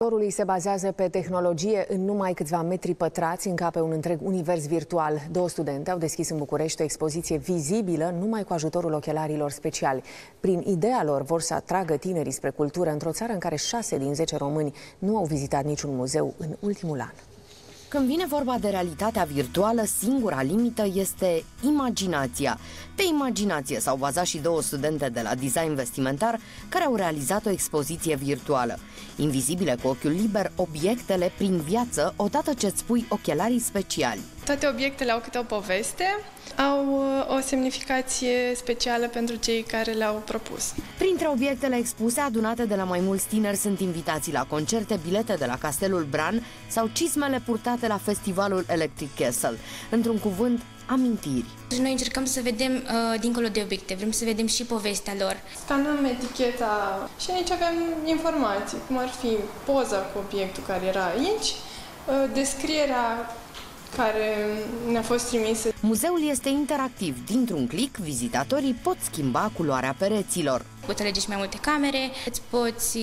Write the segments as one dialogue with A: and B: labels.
A: Laboratorului se bazează pe tehnologie în numai câțiva metri pătrați, încape un întreg univers virtual. Două studente au deschis în București o expoziție vizibilă numai cu ajutorul ochelarilor speciali. Prin ideea lor vor să atragă tinerii spre cultură într-o țară în care șase din zece români nu au vizitat niciun muzeu în ultimul an.
B: Când vine vorba de realitatea virtuală, singura limită este imaginația. Pe imaginație s-au bazat și două studente de la design vestimentar care au realizat o expoziție virtuală. Invizibile cu ochiul liber, obiectele prin viață odată ce îți pui ochelarii speciali.
C: Toate obiectele au câte o poveste, au uh, o semnificație specială pentru cei care le-au propus.
B: Printre obiectele expuse, adunate de la mai mulți tineri, sunt invitații la concerte, bilete de la Castelul Bran sau cismele purtate la festivalul Electric Castle. Într-un cuvânt, amintiri.
D: Noi încercăm să vedem uh, dincolo de obiecte, vrem să vedem și povestea lor.
C: Scanăm eticheta și aici avem informații, cum ar fi poza cu obiectul care era aici, uh, descrierea care ne-a fost trimisă.
B: Muzeul este interactiv. Dintr-un click, vizitatorii pot schimba culoarea pereților.
D: Poți alege și mai multe camere, îți poți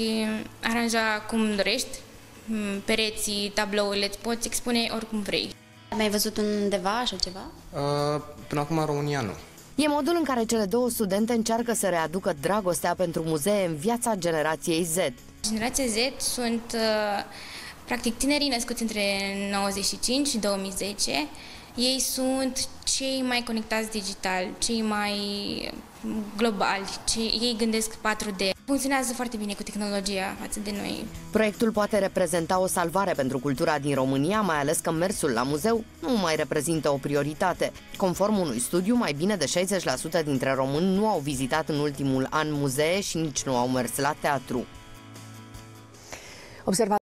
D: aranja cum dorești, mm, pereții, tablourile, îți poți expune oricum vrei.
E: Mai văzut undeva așa ceva?
F: Uh, până acum în România nu.
B: E modul în care cele două studente încearcă să readucă dragostea pentru muzee în viața generației Z.
D: Generația Z sunt uh, practic tinerii născuți între 95 și 2010. Ei sunt cei mai conectați digital, cei mai globali, cei, ei gândesc 4D. Funcționează foarte bine cu tehnologia față de noi.
B: Proiectul poate reprezenta o salvare pentru cultura din România, mai ales că mersul la muzeu nu mai reprezintă o prioritate. Conform unui studiu, mai bine de 60% dintre români nu au vizitat în ultimul an muzee și nici nu au mers la teatru.
A: Observa